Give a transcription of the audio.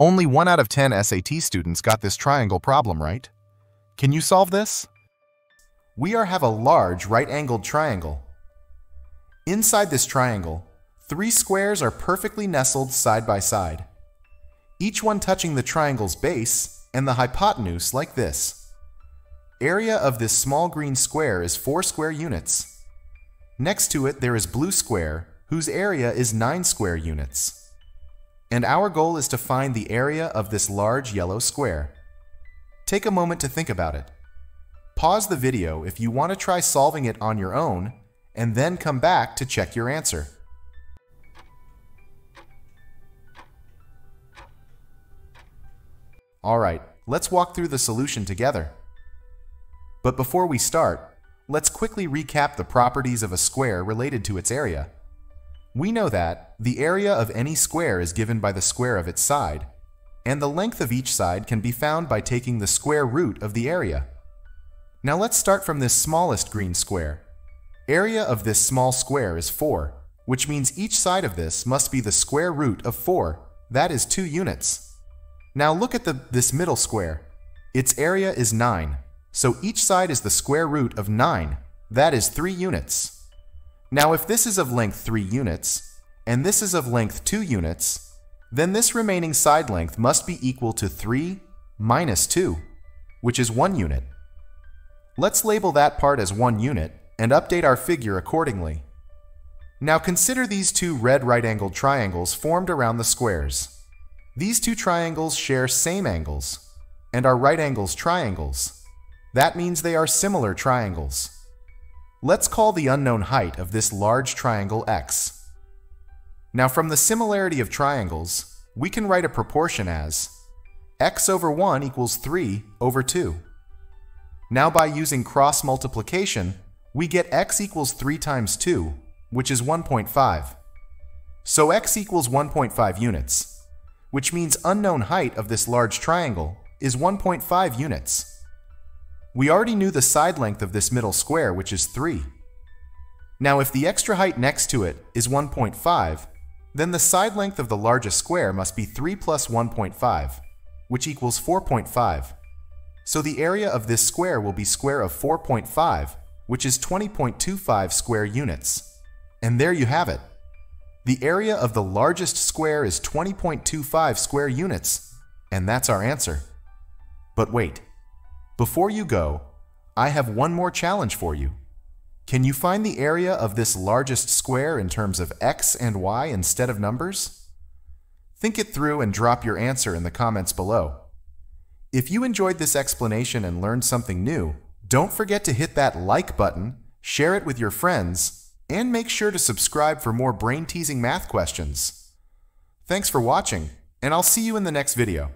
Only 1 out of 10 SAT students got this triangle problem right. Can you solve this? We are have a large right-angled triangle. Inside this triangle, three squares are perfectly nestled side by side, each one touching the triangle's base and the hypotenuse like this. Area of this small green square is 4 square units. Next to it there is blue square, whose area is 9 square units. And our goal is to find the area of this large yellow square. Take a moment to think about it. Pause the video if you want to try solving it on your own, and then come back to check your answer. Alright, let's walk through the solution together. But before we start, let's quickly recap the properties of a square related to its area. We know that the area of any square is given by the square of its side, and the length of each side can be found by taking the square root of the area. Now let's start from this smallest green square. Area of this small square is 4, which means each side of this must be the square root of 4, that is 2 units. Now look at the, this middle square. Its area is 9, so each side is the square root of 9, that is 3 units. Now if this is of length 3 units, and this is of length 2 units, then this remaining side length must be equal to 3 minus 2, which is 1 unit. Let's label that part as 1 unit and update our figure accordingly. Now consider these two red right-angled triangles formed around the squares. These two triangles share same angles and are right angles triangles. That means they are similar triangles. Let's call the unknown height of this large triangle x. Now from the similarity of triangles, we can write a proportion as x over 1 equals 3 over 2. Now by using cross multiplication, we get x equals 3 times 2, which is 1.5. So x equals 1.5 units, which means unknown height of this large triangle is 1.5 units. We already knew the side length of this middle square, which is 3. Now if the extra height next to it is 1.5, then the side length of the largest square must be 3 plus 1.5, which equals 4.5. So the area of this square will be square of 4.5, which is 20.25 square units. And there you have it. The area of the largest square is 20.25 square units, and that's our answer. But wait, before you go, I have one more challenge for you. Can you find the area of this largest square in terms of x and y instead of numbers? Think it through and drop your answer in the comments below. If you enjoyed this explanation and learned something new, don't forget to hit that like button, share it with your friends, and make sure to subscribe for more brain-teasing math questions. Thanks for watching, and I'll see you in the next video.